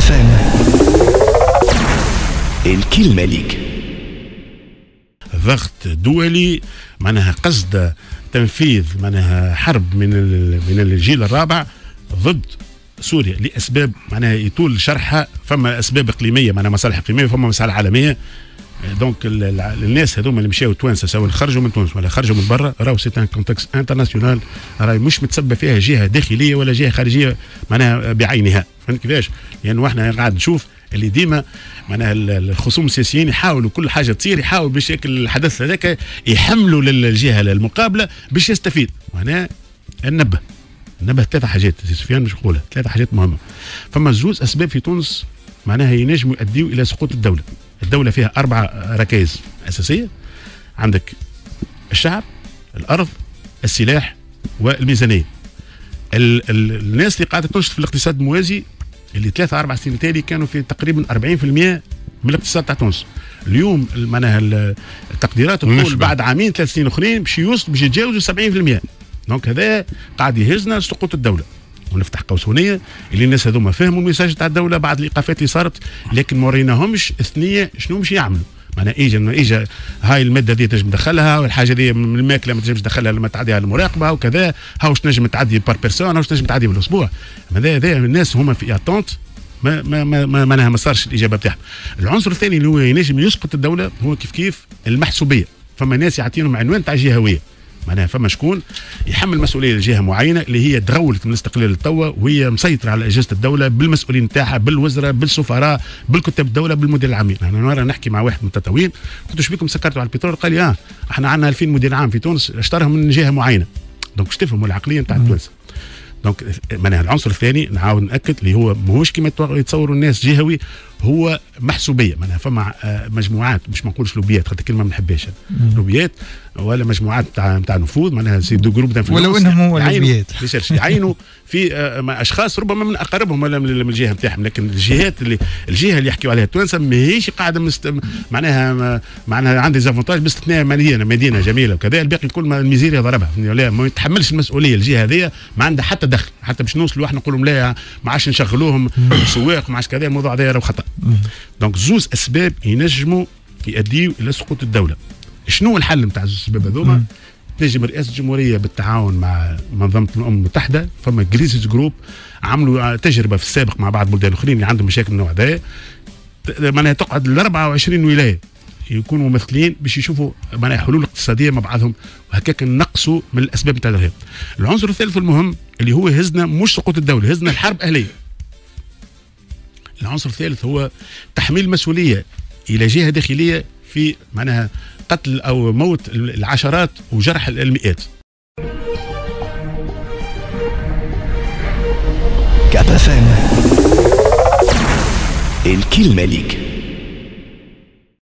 فام الكلمة ليك ضغط دولي معناها قصد تنفيذ معناها حرب من من الجيل الرابع ضد سوريا لأسباب معناها يطول شرحها فما أسباب إقليمية معناها مصالح إقليمية فما مصالح عالمية. donc الناس هذوما اللي مشاو توانسه سواء خرجوا من تونس ولا خرجوا من برا راهو c'est un contexte international راهي مش متسبب فيها جهه داخليه ولا جهه خارجيه معناها بعينها فهمت كيفاش؟ لأنه إحنا قاعد نشوف اللي ديما معناها الخصوم السياسيين يحاولوا كل حاجة تصير يحاولوا باش الحدث هذاك يحملوا للجهه المقابله باش يستفيد وهنا ننبه نبه ثلاثة حاجات سفيان مش نقولها ثلاثة حاجات مهمة فما زوز أسباب في تونس معناها ينجموا يؤديوا إلى سقوط الدولة الدولة فيها أربع ركائز أساسية. عندك الشعب الأرض السلاح والميزانية. ال ال الناس اللي قاعدة تنشط في الاقتصاد الموازي اللي ثلاثة أربع سنين تالي كانوا في تقريبا 40% من الاقتصاد تاع تونس. اليوم معناها التقديرات تقول بعد عامين ثلاث سنين أخرين باش يوصل باش يتجاوزوا 70% donc هذا قاعد يهزنا سقوط الدولة. ونفتح قوسونيه اللي الناس هذوما فهموا ال message تاع الدولة بعد الايقافات اللي صارت لكن ما وريناهمش الثنيه شنو باش يعملوا. معناها اجى اجى هاي المادة دي تنجم تدخلها والحاجة دي من الماكلة ما تنجمش تدخلها لما تعدي على المراقبة وكذا. هاوش تنجم تعدي par personne هاوش تنجم تعدي بالأسبوع. هذا الناس هما en attente ما ما ما ما, ما, ما صارش الإجابة بتاعهم العنصر الثاني اللي هو ينجم يسقط الدولة هو كيف كيف المحسوبية. فما ناس يعطيهم عنوان تاع جهوية. معناها فما شكون يحمل مسؤولية لجهة معينة اللي هي تغولت من الاستقلال للتوا وهي مسيطرة على أجهزة الدولة بالمسؤولين نتاعها بالوزراء بالسفراء بالكتاب الدولة بالمدير العامين أنا مره نحكي مع واحد من التطاوين قلت له بكم سكرتوا على البترول؟ قال لي آه إحنا عندنا 2000 مدير عام في تونس اشتراهم من جهة معينة. donc باش تفهموا العقلية نتاع التوانسه donc معناها العنصر الثاني نعاود نأكد اللي هو ماهوش كما يتصوروا الناس جهوي هو محسوبية معناها فما آه، مجموعات مش ما نقولش لوبيات خاطر كلمة ما نحبهاش. لوبيات ولا مجموعات تاع تاع نفوذ معناها c'est des groupes ولو إنهم هو لوبيات. يعينوا في آه، أشخاص ربما من أقربهم ولا من الجهة نتاعهم لكن الجهات اللي الجهة اللي يحكيوا عليها التوانسة ماهيش قاعدة مست... معناها معناها عندي avantages باستثناء مدينه مدينة جميلة وكذا. الباقي كل ما الميزيريا ضربها لا ما يتحملش المسؤولية. الجهة هذه ما عندها حتى دخل. حتى باش نوصلوا إحنا نقولوا لا ما عادش نشغلوهم سواق ما عادش كذا الموضوع هذا خطأ. donc زوز اسباب ينجموا يؤديوا إلى سقوط الدولة شنو الحل نتاع زوز الاسباب هذوما تنجم رئاسه الجمهوريه بالتعاون مع منظمه الامم المتحده فما crisis group عملوا تجربه في السابق مع بعض البلدان الاخرين اللي عندهم مشاكل النوع ده معناها تقعد ل 24 ولايه يكونوا ممثلين باش يشوفوا معناها حلول اقتصاديه مع بعضهم وهكاك نقصوا من الاسباب نتاع. العنصر الثالث المهم اللي هو هزنا مش سقوط الدولة، هزنا الحرب اهليه. العنصر الثالث هو تحميل المسؤوليه إلى جهة داخلية في معناها قتل أو موت العشرات وجرح المئات. كابا الكلمة ليك.